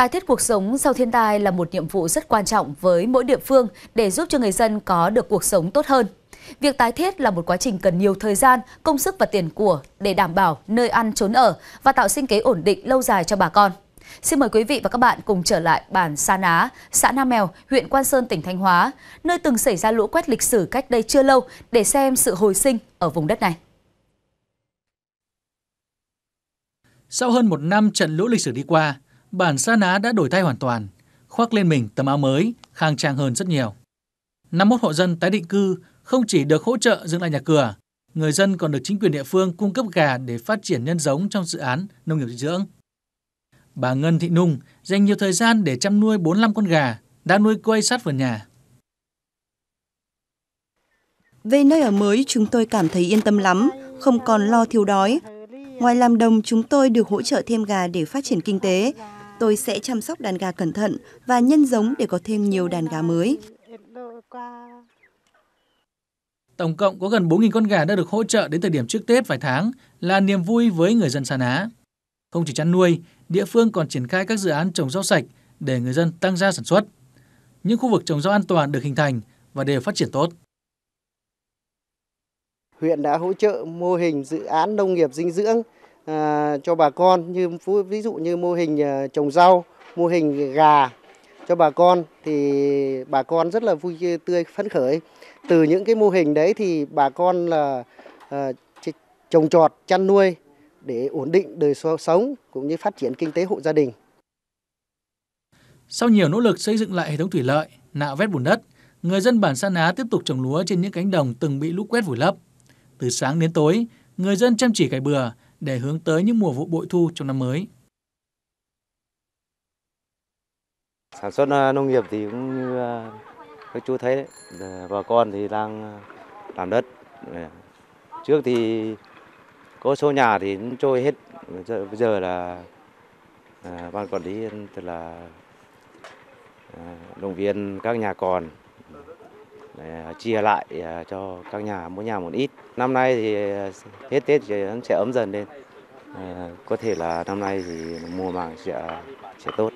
Tái thiết cuộc sống sau thiên tai là một nhiệm vụ rất quan trọng với mỗi địa phương để giúp cho người dân có được cuộc sống tốt hơn. Việc tái thiết là một quá trình cần nhiều thời gian, công sức và tiền của để đảm bảo nơi ăn trốn ở và tạo sinh kế ổn định lâu dài cho bà con. Xin mời quý vị và các bạn cùng trở lại bản Sa Ná, xã Nam Mèo, huyện Quan Sơn, tỉnh Thanh Hóa, nơi từng xảy ra lũ quét lịch sử cách đây chưa lâu để xem sự hồi sinh ở vùng đất này. Sau hơn một năm trận lũ lịch sử đi qua, bản Sa Ná đã đổi thay hoàn toàn, khoác lên mình tấm áo mới, khang trang hơn rất nhiều. 51 hộ dân tái định cư không chỉ được hỗ trợ dựng lại nhà cửa, người dân còn được chính quyền địa phương cung cấp gà để phát triển nhân giống trong dự án nông nghiệp dinh dưỡng. Bà Ngân Thị Nung dành nhiều thời gian để chăm nuôi 45 con gà, đã nuôi quay sát vườn nhà. Về nơi ở mới, chúng tôi cảm thấy yên tâm lắm, không còn lo thiếu đói. Ngoài làm đồng, chúng tôi được hỗ trợ thêm gà để phát triển kinh tế. Tôi sẽ chăm sóc đàn gà cẩn thận và nhân giống để có thêm nhiều đàn gà mới. Tổng cộng có gần 4.000 con gà đã được hỗ trợ đến thời điểm trước Tết vài tháng là niềm vui với người dân Sa Ná. Không chỉ chăn nuôi, địa phương còn triển khai các dự án trồng rau sạch để người dân tăng gia sản xuất. Những khu vực trồng rau an toàn được hình thành và đều phát triển tốt. Huyện đã hỗ trợ mô hình dự án nông nghiệp dinh dưỡng à, cho bà con như ví dụ như mô hình à, trồng rau, mô hình gà cho bà con thì bà con rất là vui tươi phấn khởi. Từ những cái mô hình đấy thì bà con là à, trồng trọt, chăn nuôi để ổn định đời sống cũng như phát triển kinh tế hộ gia đình. Sau nhiều nỗ lực xây dựng lại hệ thống thủy lợi, nạo vét bùn đất, người dân bản Sa Ná tiếp tục trồng lúa trên những cánh đồng từng bị lũ quét vùi lấp. Từ sáng đến tối, người dân chăm chỉ cày bừa để hướng tới những mùa vụ bội thu trong năm mới. Sản xuất ờ, nông nghiệp thì cũng như ờ, các chú thấy đấy, bà con thì đang ờ, làm đất. Trước thì có số nhà thì cũng trôi hết bây giờ là à, ban quản lý tức là à, động viên các nhà còn À, chia lại à, cho các nhà mỗi nhà một ít năm nay thì à, hết tết thì nó sẽ ấm dần lên có thể là năm nay thì mùa màng sẽ sẽ tốt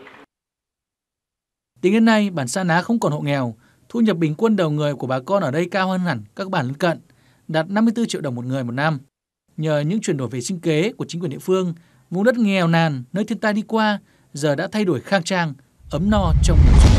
Tính đến nay, bản Sa Ná không còn hộ nghèo, thu nhập bình quân đầu người của bà con ở đây cao hơn hẳn các bản lân cận, đạt 54 triệu đồng một người một năm. Nhờ những chuyển đổi về sinh kế của chính quyền địa phương, vùng đất nghèo nàn nơi thiên tai đi qua giờ đã thay đổi khang trang, ấm no trong mùa xuân.